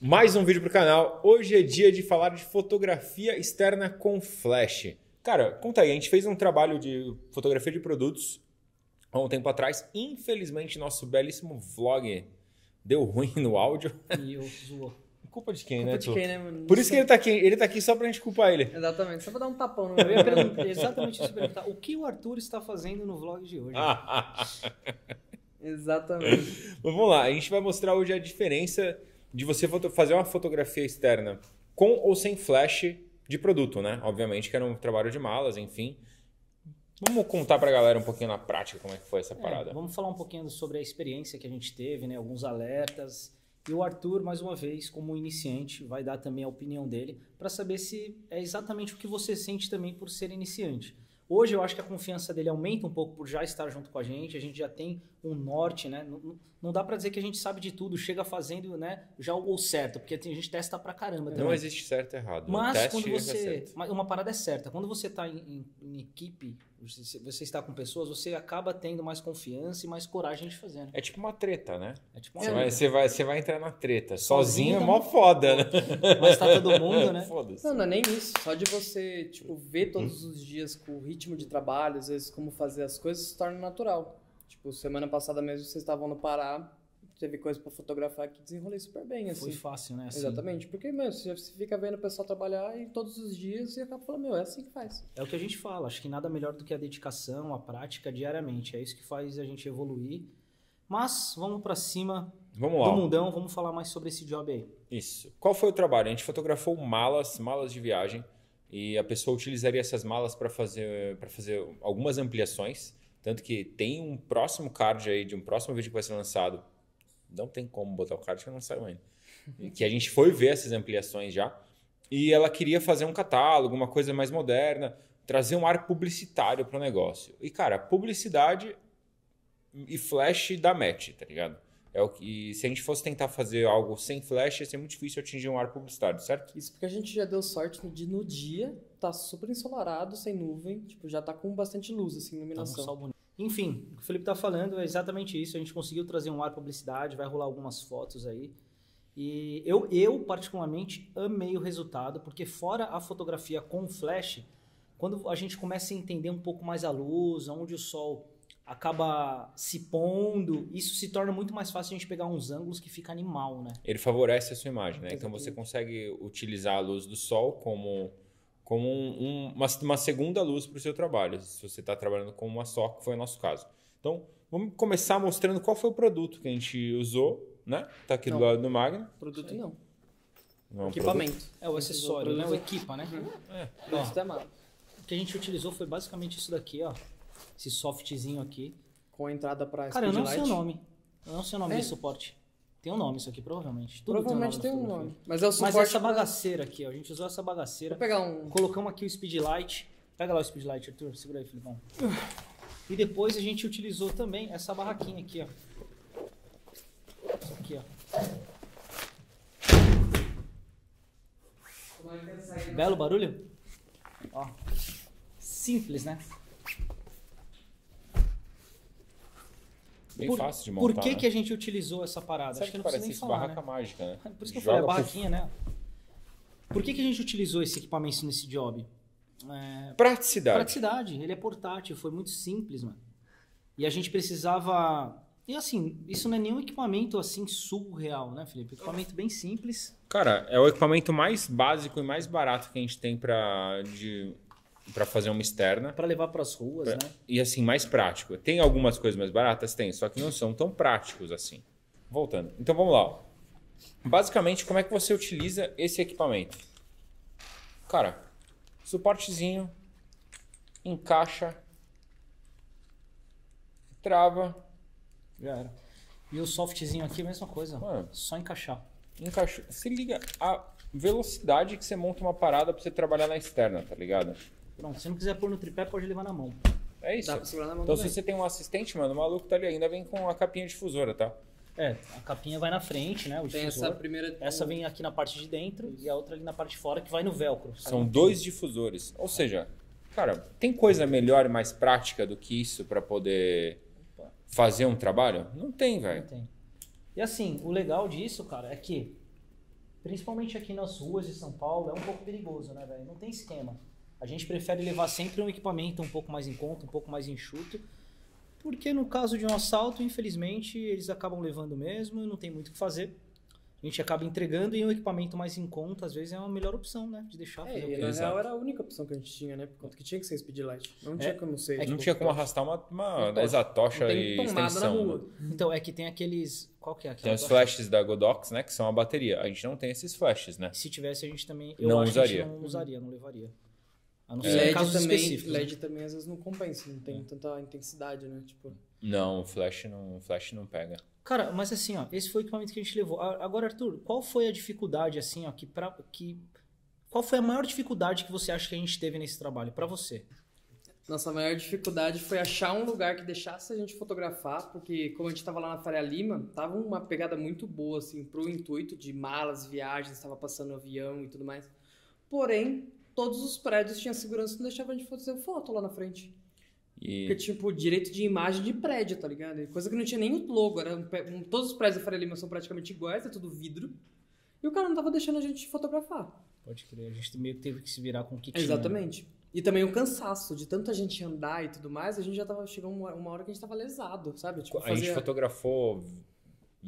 Mais um vídeo pro canal. Hoje é dia de falar de fotografia externa com flash. Cara, conta aí, a gente fez um trabalho de fotografia de produtos há um tempo atrás. Infelizmente, nosso belíssimo vlog deu ruim no áudio. E eu zoou. Culpa de quem, Culpa né? de quem, né, mano? Por isso que ele tá aqui. Ele tá aqui só pra gente culpar ele. Exatamente, só pra dar um tapão no Eu ia meu. perguntar exatamente isso. Perguntar, o que o Arthur está fazendo no vlog de hoje? Ah. Exatamente. Mas vamos lá, a gente vai mostrar hoje a diferença de você fazer uma fotografia externa com ou sem flash de produto, né? Obviamente que era um trabalho de malas, enfim. Vamos contar pra galera um pouquinho na prática como é que foi essa É, parada. vamos falar um pouquinho sobre a experiência que a gente teve, né? Alguns alertas. E o Arthur, mais uma vez, como iniciante, vai dar também a opinião dele para saber se é exatamente o que você sente também por ser iniciante. Hoje eu acho que a confiança dele aumenta um pouco por já estar junto com a gente, a gente já tem um norte, né? Não, não- dá para dizer que a gente sabe de tudo, chega fazendo, né, já o o certo, porque tem- a gente testa pra caramba também. Não existe certo e errado. Mas quando é você. certo. mas Uma parada é certa. Quando você está em, em- em equipe, você, você está com pessoas, você acaba tendo mais confiança e mais coragem de fazer. Né? É tipo uma treta, né? É tipo uma Você vai, você, vai, você vai entrar na treta. Sozinho Sozinho, é mó foda, né? Mas tá todo mundo, né? Não, não é nem isso. Só de você, tipo, ver todos os dias com o ritmo de trabalho, às vezes como fazer as coisas, se torna natural. Tipo, semana passada mesmo vocês estavam no Pará, teve coisa pra fotografar que desenrolei super bem, assim. Foi fácil, né? Assim, Exatamente. Porque, meu, você você fica vendo o pessoal trabalhar e todos os dias e acaba falando, meu, é assim que faz. É o que a gente fala. Acho que nada melhor do que a dedicação, a prática diariamente. É isso que faz a gente evoluir. Mas vamos pra cima Vamos do lá. mundão, vamos falar mais sobre esse job aí. Isso. Qual foi o trabalho? A gente fotografou malas, malas de viagem, e a pessoa utilizaria essas malas para fazer, para fazer algumas ampliações. Tanto que tem um próximo card aí, de um próximo vídeo que vai ser lançado. Não tem como botar o card que não saiu ainda. que a gente foi ver essas ampliações já. E ela queria fazer um catálogo, uma coisa mais moderna, trazer um ar publicitário para o negócio. E, cara, publicidade e flash dá match, tá ligado? É o que, se a gente fosse tentar fazer algo sem flash, ia ser muito difícil atingir um ar publicitário, certo? Isso porque a gente já deu sorte de no dia tá super ensolarado, sem nuvem, tipo, já tá com bastante luz, assim, Tá um iluminação. sol bonito. Enfim, o que o Felipe tá falando é exatamente isso. A gente conseguiu trazer um ar publicidade, vai rolar algumas fotos aí. E eu, eu particularmente, amei o resultado, porque fora a fotografia com flash, quando a gente começa a entender um pouco mais a luz, onde o sol acaba se pondo, isso se torna muito mais fácil a gente pegar uns ângulos que fica animal, né? Ele favorece a sua imagem, né? Então Exatamente. você consegue utilizar a luz do sol como, como um- um- uma, uma segunda luz para o seu trabalho, se você está trabalhando com uma só, que foi o nosso caso. Então, vamos começar mostrando qual foi o produto que a gente usou, né? Tá aqui do Não. lado do Magno. Produto não. Não é Equipamento. É o acessório, né? O produto. equipa, né? É. Produto é. O que a gente utilizou foi basicamente isso daqui, ó. Esse softzinho aqui. Com a entrada pra Cara, eu não sei o nome. Eu não sei o nome É? desse suporte. Tem um nome isso aqui, provavelmente. Tudo Provavelmente tem um fotografia. nome. Mas é o suporte. Mas essa bagaceira aqui, ó. A gente usou essa bagaceira. Vou pegar um. Colocamos aqui o speedlight. Pega lá o speedlight, Arthur. Segura aí, Filipão. E depois a gente utilizou também essa barraquinha aqui, ó. Isso aqui, ó. Belo barulho? Ó. Simples, né? Bem por, fácil de montar. Por que, né? que a gente utilizou essa parada? Sabe Acho que que não precisa nem falar, barraca né? mágica, né? Por isso que eu Joga falei, a barraquinha, né? Por que, que a gente utilizou esse equipamento nesse job? É, Praticidade. praticidade. Ele é portátil, foi muito simples, mano. E a gente precisava... E assim, isso não é nenhum equipamento assim surreal, né, Felipe? Equipamento bem simples. Cara, é o equipamento mais básico e mais barato que a gente tem para para fazer uma externa. Pra levar pras ruas, né? E assim, mais prático. Tem algumas coisas mais baratas? Tem, só que não são tão práticos assim. Voltando. Então vamos lá. Basicamente, como é que você utiliza esse equipamento? Cara, suportezinho, encaixa, trava, Já era. E o softzinho aqui, a mesma coisa. Mano. Só encaixar. encaixa. Se liga a velocidade que você monta uma parada pra você trabalhar na externa, tá ligado? Pronto, se não quiser pôr no tripé, pode levar na mão. É isso. Dá pra segurar na mão Então, também. se você tem um assistente, mano, o maluco tá ali ainda vem com a capinha difusora, tá? É, a capinha vai na frente, né? O Tem difusor. essa primeira. Essa vem aqui na parte de dentro e a outra ali na parte de fora que vai no velcro. sabe? São dois difusores. Ou seja, cara, tem coisa melhor e mais prática do que isso pra poder fazer um trabalho? Não tem, Não velho. tem. E assim, o legal disso, cara, é que Principalmente aqui nas ruas de São Paulo, é um pouco perigoso, né, velho? Não tem esquema. A gente prefere levar sempre um equipamento um pouco mais em conta, um pouco mais enxuto, porque no caso de um assalto, infelizmente, eles acabam levando mesmo e não tem muito o que fazer. A gente acaba entregando e um equipamento mais em conta, às vezes, é uma melhor opção, né? De deixar. É, e na Exato. real era a única opção que a gente tinha, né? Por conta que tinha que ser speedlight. Não tinha como ser. É Não tipo, tinha como flash. arrastar uma, uma tocha. tem e extensão. né? Então, é que tem aqueles. Qual que é Tem aquela? os flashes da Godox, né? Que são a bateria. A gente não tem esses flashes, né? Se tivesse, a gente também. Eu Não acho que a usaria. gente não usaria, não levaria. A não E ser em LED casos também, específicos. né? LED também às vezes não compensa, não tem tanta intensidade, né? Tipo, Não, o flash não, o flash não pega. Cara, mas assim, ó, esse foi o equipamento que a gente levou. Agora, Arthur, qual foi a dificuldade, assim, ó, que pra. Que, qual foi a maior dificuldade que você acha que a gente teve nesse trabalho? Pra você? nossa maior dificuldade foi achar um lugar que deixasse a gente fotografar, porque como a gente tava lá na Faria Lima, tava uma pegada muito boa, assim, pro intuito de malas, viagens, tava passando avião e tudo mais. Porém, todos os prédios tinham segurança e não deixavam a gente fazer foto lá na frente. E Porque, tipo, direito de imagem de prédio, tá ligado? Coisa que não tinha nem o logo. Era um todos os prédios da Faria Lima são praticamente iguais, é tudo vidro. E o cara não tava deixando a gente fotografar. Pode crer, a gente meio que teve que se virar com o que tinha. Exatamente. E também o cansaço de tanta gente andar e tudo mais, a gente já tava. Chegou uma, uma hora que a gente tava lesado, sabe? Tipo, a gente fazia- fotografou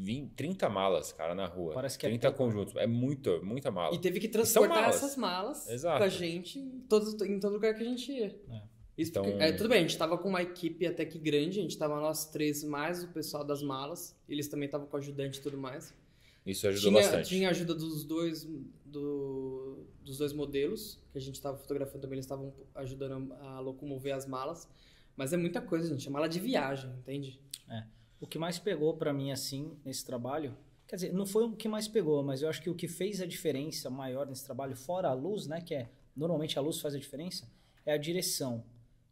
20, 30 malas, cara, na rua. Parece que é 30 pouco. conjuntos. É muito, muita mala. E teve que transportar malas. essas malas Exato. com a gente em todo, em todo lugar que a gente ia. É. Isso Então- porque- é, tudo bem, a gente tava com uma equipe até que grande, a gente tava nós três mais o pessoal das malas, eles também estavam com ajudante e tudo mais. Isso ajudou tinha, bastante. tinha ajuda dos dois, do- dos dois modelos, que a gente estava fotografando também, eles estavam ajudando a locomover as malas. Mas é muita coisa, gente. É mala de viagem, entende? O que mais pegou pra mim, assim, nesse trabalho, quer dizer, não foi o que mais pegou, mas eu acho que o que fez a diferença maior nesse trabalho, fora a luz, né, que é, normalmente a luz faz a diferença, é a direção.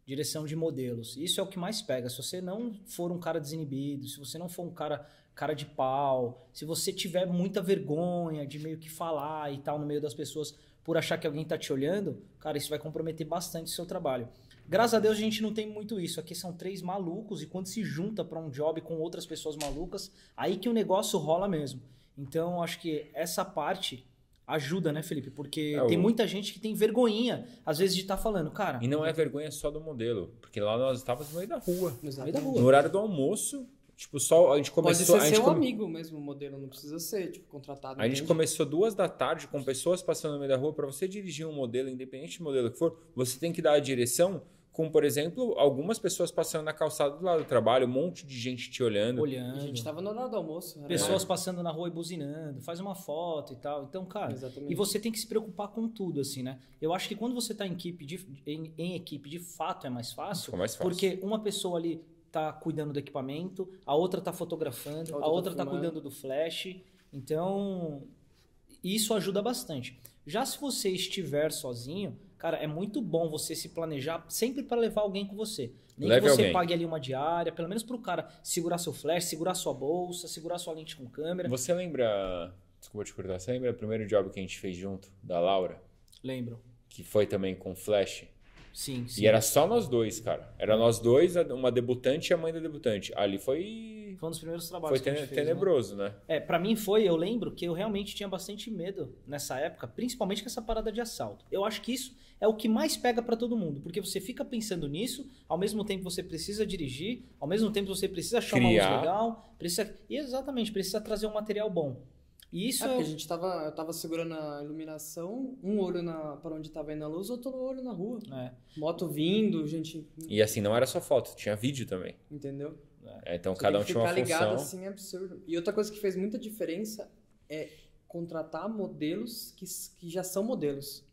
Direção de modelos. Isso é o que mais pega. Se você não for um cara desinibido, se você não for um cara cara de pau, se você tiver muita vergonha de meio que falar e tal no meio das pessoas por achar que alguém tá te olhando, cara, isso vai comprometer bastante o seu trabalho. Graças a Deus a gente não tem muito isso. Aqui são três malucos e quando se junta para um job com outras pessoas malucas, aí que o negócio rola mesmo. Então acho que essa parte ajuda, né, Felipe? Porque É, tem o- muita gente que tem vergonhinha, às vezes, de estar falando, cara. E não é vergonha só do modelo, porque lá nós estávamos no meio da rua. da rua. No horário do almoço, tipo, só a gente Pode começou. ser a gente seu come- amigo mesmo, o modelo. Não precisa ser, tipo, contratado. A gente começou duas da tarde com pessoas passando no meio da rua. Para você dirigir um modelo, independente do modelo que for, você tem que dar a direção com, por exemplo, algumas pessoas passando na calçada do lado do trabalho, um monte de gente te olhando. E olhando. a gente tava no horário do almoço. era Pessoas passando na rua e buzinando, faz uma foto e tal. Então, cara, Exatamente. e você tem que se preocupar com tudo, assim, né? Eu acho que quando você tá em equipe, de, em, em equipe, de fato é mais fácil. Fica mais fácil. Porque uma pessoa ali tá cuidando do equipamento, a outra tá fotografando, A a outra outra, tá tá, cuidando do flash. Então, isso ajuda bastante. Já se você estiver sozinho, cara, é muito bom você se planejar sempre para levar alguém com você. Nem Leve que você alguém. pague ali uma diária, pelo menos pro cara segurar seu flash, segurar sua bolsa, segurar sua lente com câmera. Você lembra. Desculpa te cortar. Você lembra o primeiro job que a gente fez junto, da Laura? Lembro. Que foi também com flash? Sim, sim. E era só nós dois, cara. Era nós dois, uma debutante e a mãe da debutante. Ali foi. Foi um dos primeiros trabalhos Foi que a tene- gente fez, né? tenebroso, né? É, pra mim foi, eu lembro que eu realmente tinha bastante medo nessa época, principalmente com essa parada de assalto. Eu acho que isso é o que mais pega pra todo mundo, porque você fica pensando nisso, ao mesmo tempo você precisa dirigir, ao mesmo tempo você precisa achar uma Criar. luz legal, precisa e exatamente, precisa trazer um material bom. E isso É, é, porque a gente tava, eu tava segurando a iluminação, um olho na, pra onde tava indo a luz, outro olho na rua. é, Moto vindo, gente. E assim, não era só foto, tinha vídeo também. Entendeu? É, Então Você cada um tinha uma ficar ligado função. assim é absurdo. E outra coisa que fez muita diferença é contratar modelos que, que já são modelos.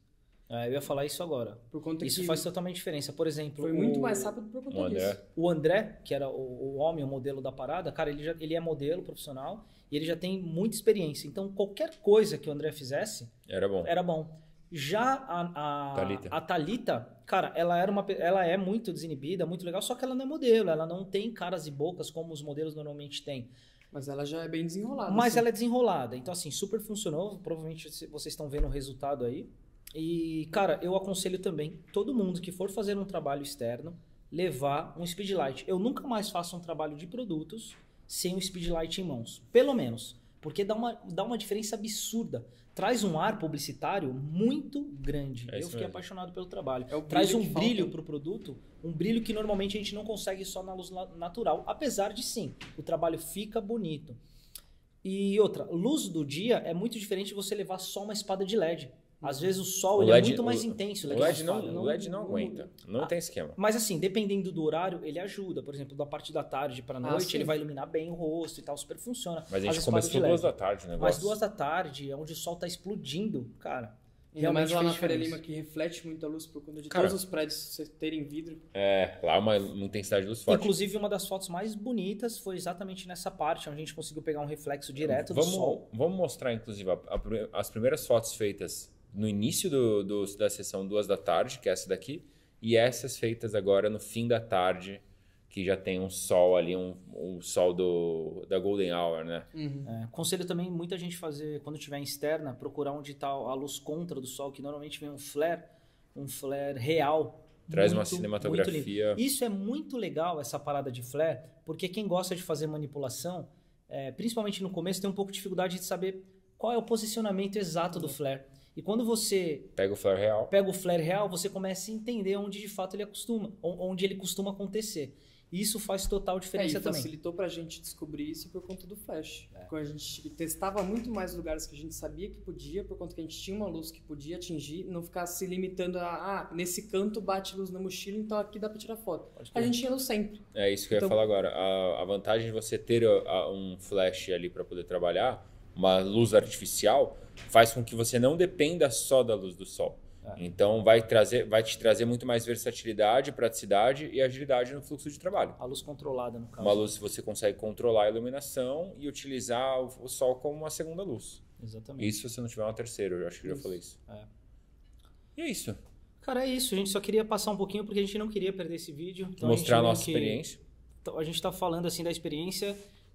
é, eu ia falar isso agora. Por conta Isso que faz totalmente diferença. Por exemplo, foi muito o- mais rápido por conta O André. disso. O André, que era o, o homem, o modelo da parada, cara, ele, já, ele é modelo profissional e ele já tem muita experiência. Então, qualquer coisa que o André fizesse Era bom. era bom. Já a, a, Thalita. a Thalita, cara, ela, era uma, ela é muito desinibida, muito legal, só que ela não é modelo, ela não tem caras e bocas como os modelos normalmente têm. Mas ela já é bem desenrolada. Mas assim. ela é desenrolada. Então, assim, super funcionou. Provavelmente vocês estão vendo o resultado aí. E, cara, eu aconselho também todo mundo que for fazer um trabalho externo levar um speedlight. Eu nunca mais faço um trabalho de produtos sem um speedlight em mãos. Pelo menos. Porque dá uma, dá uma diferença absurda. Traz um ar publicitário muito grande. É Eu fiquei mesmo. apaixonado pelo trabalho. É o Traz um brilho pro produto, um brilho que normalmente a gente não consegue só na luz na- natural. Apesar de sim, o trabalho fica bonito. E outra, luz do dia é muito diferente de você levar só uma espada de LED. Às vezes o sol O ele LED é muito mais o- intenso. O daquela LED não, espada. o LED não aguenta. Não Ah, tem esquema. Mas assim, dependendo do horário, ele ajuda. Por exemplo, da parte da tarde para Ah, noite, sim. ele vai iluminar bem o rosto e tal, super funciona. Mas a gente começou duas da tarde o negócio. Mas duas da tarde, onde o sol tá explodindo, cara. Realmente lá na Faria. Lima, que reflete muita luz por conta de Cara. todos os prédios terem vidro. É, lá uma, uma intensidade de luz forte. Inclusive, uma das fotos mais bonitas foi exatamente nessa parte, onde a gente conseguiu pegar um reflexo direto do vamos, sol. Vamos mostrar, inclusive, a- a- as primeiras fotos feitas no início do, do- da sessão duas da tarde, que é essa daqui, e essas feitas agora no fim da tarde, que já tem um sol ali, um, um sol do, da Golden Hour, né? Uhum. É, conselho também muita gente fazer, quando tiver em externa, procurar onde está a luz contra do sol, que normalmente vem um flare, um flare real. Traz uma muito, muito cinematografia. Isso é muito legal, essa parada de flare, porque quem gosta de fazer manipulação, é, principalmente no começo, tem um pouco de dificuldade de saber qual é o posicionamento exato do flare. E quando você Pega o flare real. pega o flare real, você começa a entender onde de fato ele acostuma, on- onde ele costuma acontecer. E isso faz total É, e diferença também. facilitou pra gente descobrir isso por conta do flash. Quando a gente testava muito mais lugares que a gente sabia que podia, por conta que a gente tinha uma luz que podia atingir, não ficar se limitando a, ah, nesse canto bate luz na mochila, então aqui dá pra tirar foto. A gente tinha luz sempre. É isso que eu ia Então- falar agora. A, a vantagem de você ter a- a- um flash ali para poder trabalhar, uma luz artificial, faz com que você não dependa só da luz do sol. É. Então vai trazer, vai te trazer muito mais versatilidade, praticidade e agilidade no fluxo de trabalho. A luz controlada, no caso. Uma luz você consegue controlar a iluminação e utilizar o, sol como uma segunda luz. Exatamente. Isso se não tiver uma terceira, eu acho que eu já falei isso. É. E é isso. Cara, é isso. A gente só queria passar um pouquinho porque a gente não queria perder esse vídeo. Então Mostrar a meio nossa que- experiência. Então, a gente tá falando assim da experiência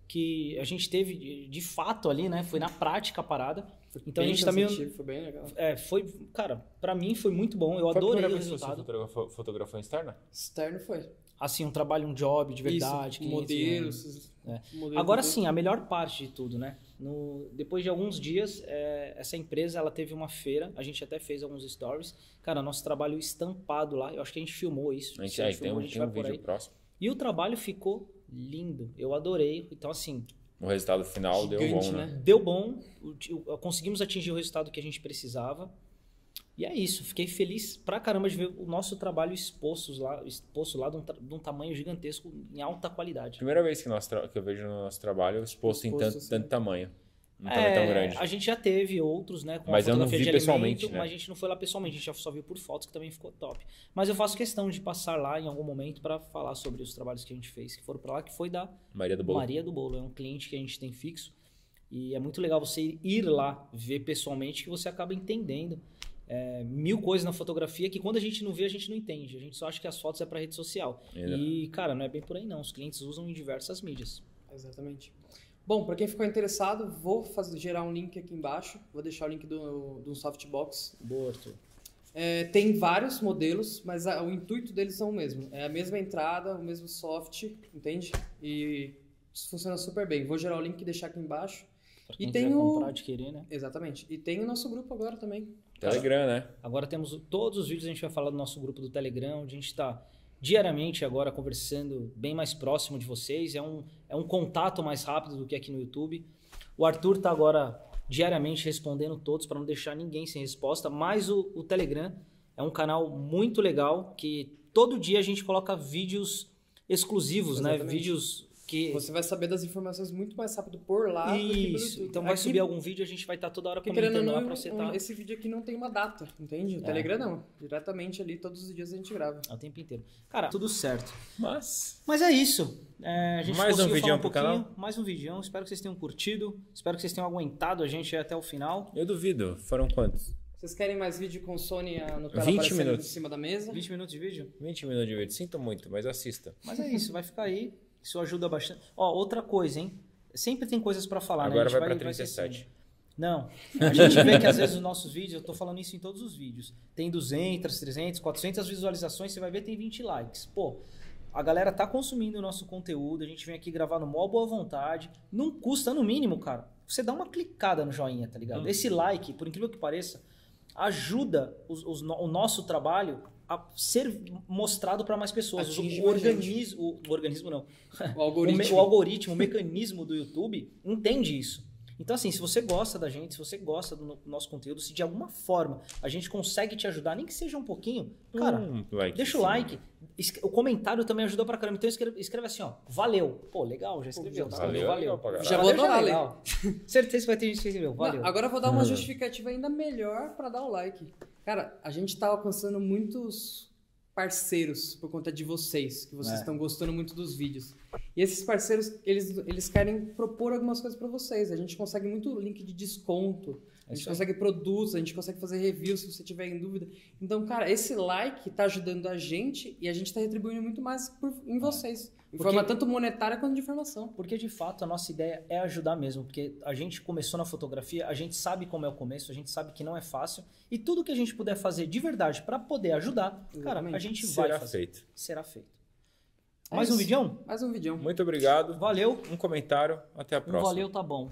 que a gente teve de, de fato ali, né? Foi na prática a parada. Então a gente tá meio. Foi bem legal. É, foi, cara, pra mim foi muito bom. Eu Foi a adorei primeira o que você resultado. fotografou, fotografou externa? Externo foi. Assim, um trabalho, um job de verdade. Isso, clientes, modelos. É. modelos Agora sim, a melhor parte de tudo, né? No, depois de alguns dias, é, essa empresa ela teve uma feira, a gente até fez alguns stories. Cara, nosso trabalho estampado lá, eu acho que a gente filmou isso. A gente, Se é, a gente tem filmou, um, a gente tem um vídeo aí. próximo. E o trabalho ficou lindo, eu adorei. Então, assim, O resultado final deu bom, Gigante, né? né? deu bom, o o- conseguimos atingir o resultado que a gente precisava. E é isso, fiquei feliz pra caramba de ver o nosso trabalho exposto lá, exposto lá de um, de um tamanho gigantesco, em alta qualidade. Primeira vez que, nós que eu vejo no nosso trabalho exposto, em Exposto, tanto, assim. tanto tamanho. Um tamanho tão É, grande. A gente já teve outros, né? Com Mas a eu não fotografia vi de pessoalmente, alimento, né? Mas a gente não foi lá pessoalmente, a gente já só viu por fotos que também ficou top. Mas eu faço questão de passar lá em algum momento pra falar sobre os trabalhos que a gente fez, que foram pra lá, que foi da Maria do Bolo. Maria do Bolo. É um cliente que a gente tem fixo. E é muito legal você ir lá ver pessoalmente que você acaba entendendo é, mil coisas na fotografia que quando a gente não vê, a gente não entende. A gente só acha que as fotos é pra rede social. Ainda. E, cara, não é bem por aí não. Os clientes usam em diversas mídias. Exatamente. Bom, para quem ficou interessado, vou fazer, gerar um link aqui embaixo. Vou deixar o link do, do softbox. Boa, Arthur. É, tem vários modelos, mas a- o intuito deles são o mesmo. É a mesma entrada, o mesmo soft, entende? E isso funciona super bem. Vou gerar o link e deixar aqui embaixo. Pra E quem tem quiser o- comprar, adquirir, né? Exatamente. E tem o nosso grupo agora também. Telegram, né? Agora temos todos os vídeos, a gente vai falar do nosso grupo do Telegram, onde a gente está diariamente agora conversando bem mais próximo de vocês. É um, é um contato mais rápido do que aqui no YouTube. O Arthur está agora diariamente respondendo todos para não deixar ninguém sem resposta. Mas o, o Telegram é um canal muito legal que todo dia a gente coloca vídeos exclusivos, né? Exatamente. Vídeos que Você vai saber das informações muito mais rápido por lá do que pelo isso. YouTube. Então vai Aqui- subir algum vídeo, a gente vai estar toda hora Porque querendo comentando lá não, para você um- estar esse vídeo aqui não tem uma data, entende? O É. Telegram não. Diretamente ali, todos os dias a gente grava. o tempo inteiro. Cara, tudo certo. Mas. Mas é isso. É, a gente Mais um videão falar pro pouquinho, canal? Mais um vídeo. Espero que vocês tenham curtido. Espero que vocês tenham aguentado a gente até o final. Eu duvido. Foram quantos? Vocês querem mais vídeo com Sony a Nutella 20 aparecendo minutos. em cima da mesa? 20 minutos de vídeo. 20 minutos de vídeo. Sinto muito, mas assista. Mas é isso, vai ficar aí. Isso ajuda bastante. Ó, outra coisa, hein? Sempre tem coisas pra falar, né? Agora gente vai pra vai 37. esquecendo. Não. A gente vê que às vezes os nossos vídeos, eu tô falando isso em todos os vídeos, tem 200, 300, 400 visualizações, você vai ver tem 20 likes. Pô, a galera tá consumindo o nosso conteúdo, a gente vem aqui gravar no maior boa vontade. Não custa, no mínimo, cara. Você dá uma clicada no joinha, tá ligado? Hum. Esse like, por incrível que pareça, ajuda os- os o nosso trabalho a ser mostrado para mais pessoas. Atinge O, organismo, o, o organismo não. O O, algoritmo. me- o algoritmo, o mecanismo do YouTube entende isso. Então, assim, se você gosta da gente, se você gosta do no- nosso conteúdo, se de alguma forma a gente consegue te ajudar, nem que seja um pouquinho, cara, Um like deixa o like. O comentário também ajuda pra caramba. Então escreve, escreve assim, ó, valeu. Pô, legal, já escreveu. tá valeu. pra caralho. Já vou Valeu, adorar legal. Certeza que vai ter gente que escreveu, valeu. Não, agora eu vou dar uma justificativa ainda melhor pra dar o like. Cara, a gente tá alcançando muitos parceiros por conta de vocês, que vocês É. estão gostando muito dos vídeos. E esses parceiros, eles, eles querem propor algumas coisas pra vocês. A gente consegue muito link de desconto, a É gente aí. consegue produtos, a gente consegue fazer reviews se você tiver em dúvida. Então, cara, esse like tá ajudando a gente e a gente tá retribuindo muito mais por- em vocês. Porque- forma tanto monetária quanto de informação. Porque de fato a nossa ideia é ajudar mesmo, porque a gente começou na fotografia, a gente sabe como é o começo, a gente sabe que não é fácil e tudo que a gente puder fazer de verdade pra poder ajudar, cara, a Exatamente. gente Será vai fazer. feito. Será feito. É Mais um isso. vídeo? Mais um vídeo. Muito obrigado. Valeu. Um comentário. Até a Um próxima. valeu, tá bom.